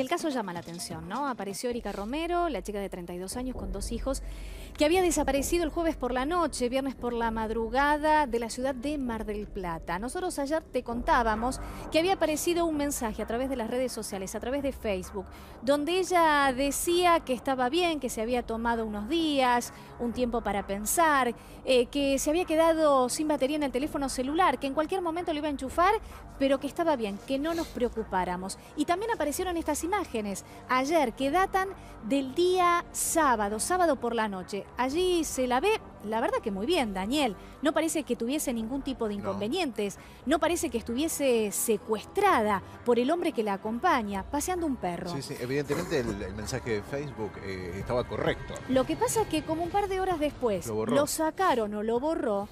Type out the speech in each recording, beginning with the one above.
El caso llama la atención, ¿no? Apareció Erika Romero, la chica de 32 años con dos hijos, que había desaparecido el jueves por la noche, viernes por la madrugada de la ciudad de Mar del Plata. Nosotros ayer te contábamos que había aparecido un mensaje a través de las redes sociales, a través de Facebook, donde ella decía que estaba bien, que se había tomado unos días, un tiempo para pensar, eh, que se había quedado sin batería en el teléfono celular, que en cualquier momento lo iba a enchufar, pero que estaba bien, que no nos preocupáramos. Y también aparecieron estas imágenes ayer que datan del día sábado, sábado por la noche. Allí se la ve, la verdad que muy bien, Daniel. No parece que tuviese ningún tipo de inconvenientes, no, parece que estuviese secuestrada por el hombre que la acompaña, paseando un perro. Sí, sí, evidentemente el, mensaje de Facebook eh, estaba correcto. Lo que pasa es que como un par de horas después lo, sacaron o lo borró,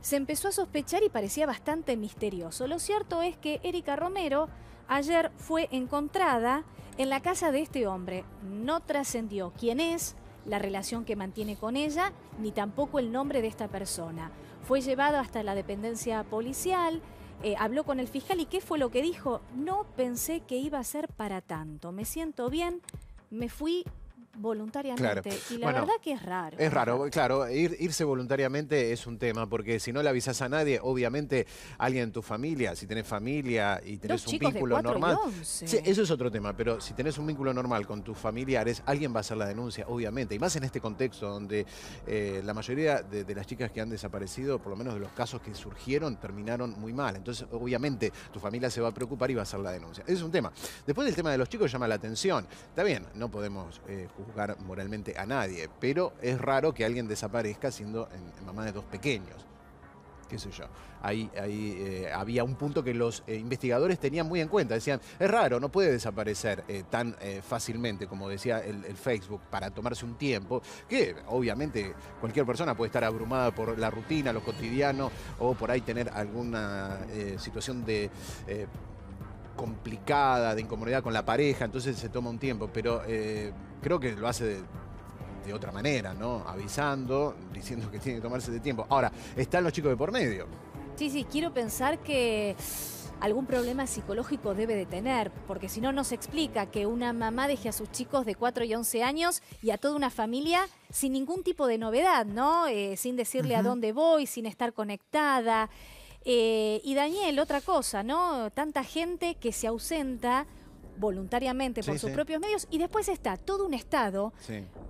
se empezó a sospechar y parecía bastante misterioso. Lo cierto es que Erika Romero ayer fue encontrada en la casa de este hombre. No trascendió quién es, la relación que mantiene con ella, ni tampoco el nombre de esta persona. Fue llevado hasta la dependencia policial, eh, habló con el fiscal y ¿qué fue lo que dijo? No pensé que iba a ser para tanto. Me siento bien, me fui voluntariamente. Y la verdad que es raro. Es raro, claro. irse voluntariamente es un tema, porque si no le avisas a nadie, obviamente alguien en tu familia, si tenés familia y tenés un vínculo normal. Sí, eso es otro tema, pero si tenés un vínculo normal con tus familiares, alguien va a hacer la denuncia, obviamente. Y más en este contexto donde eh, la mayoría de, de, las chicas que han desaparecido, por lo menos de los casos que surgieron, terminaron muy mal. Entonces, obviamente, tu familia se va a preocupar y va a hacer la denuncia. Ese es un tema. Después del tema de los chicos llama la atención. Está bien, no podemos eh, juzgar moralmente a nadie, pero es raro que alguien desaparezca siendo mamá de dos pequeños. Qué sé yo. Ahí, ahí eh, había un punto que los eh, investigadores tenían muy en cuenta. Decían, es raro, no puede desaparecer eh, tan fácilmente como decía el, Facebook para tomarse un tiempo, que obviamente cualquier persona puede estar abrumada por la rutina, lo cotidiano, o por ahí tener alguna situación de complicada, de incomodidad con la pareja, entonces se toma un tiempo, pero creo que lo hace de, otra manera, ¿no? Avisando, diciendo que tiene que tomarse de tiempo. Ahora, están los chicos de por medio. Sí, sí, quiero pensar que algún problema psicológico debe de tener, porque si no, no se explica que una mamá deje a sus chicos de 4 y 11 años y a toda una familia sin ningún tipo de novedad, ¿no? Eh, sin decirle a dónde voy, sin estar conectada. Eh, y Daniel, otra cosa, ¿no? Tanta gente que se ausenta voluntariamente por sus propios medios y después está todo un Estado,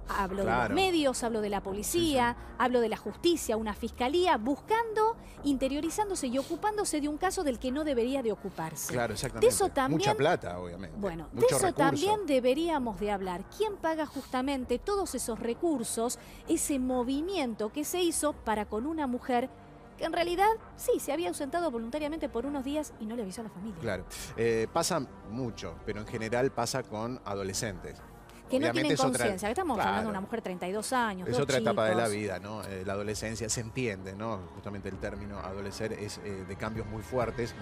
hablo de los medios, hablo de la policía, hablo de la justicia, una fiscalía, buscando, interiorizándose y ocupándose de un caso del que no debería de ocuparse. Claro, exactamente. eso también, Mucha plata, obviamente. Bueno, de eso también deberíamos de hablar. ¿Quién paga justamente todos esos recursos, ese movimiento que se hizo para con una mujer que en realidad sí, se había ausentado voluntariamente por unos días y no le avisó a la familia. Claro, eh, pasa mucho, pero en general pasa con adolescentes que no tienen conciencia. Estamos hablando de una mujer de 32 años. Es otra etapa de la vida, ¿no? Eh, la adolescencia se entiende, ¿no? Justamente el término adolecer es eh, de cambios muy fuertes.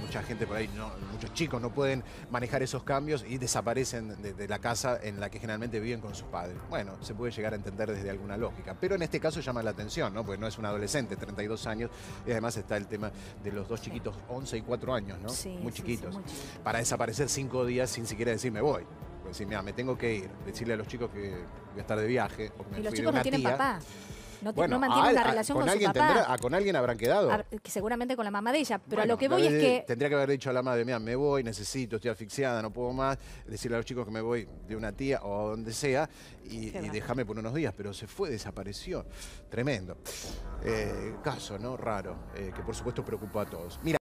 Mucha gente por ahí, no, muchos chicos no pueden manejar esos cambios y desaparecen de, la casa en la que generalmente viven con sus padres. Bueno, se puede llegar a entender desde alguna lógica. Pero en este caso llama la atención, ¿no? Porque no es un adolescente, 32 años, y además está el tema de los dos chiquitos, 11 y 4 años, ¿no? muy chiquitos. Para desaparecer cinco días sin siquiera decir me voy decir, mira, me tengo que ir, decirle a los chicos que voy a estar de viaje. y los chicos no tienen papá. No, mantienen la relación con, su papá. Ah, ¿Con alguien habrán quedado? seguramente con la mamá de ella. Pero a lo que voy es que... Tendría que haber dicho a la madre, mira, me voy, necesito, estoy asfixiada, no puedo más. Decirle a los chicos que me voy de una tía o donde sea y, déjame por unos días. Pero se fue, desapareció. Tremendo. Eh, caso, ¿no? Raro. Eh, que por supuesto preocupó a todos. Mira.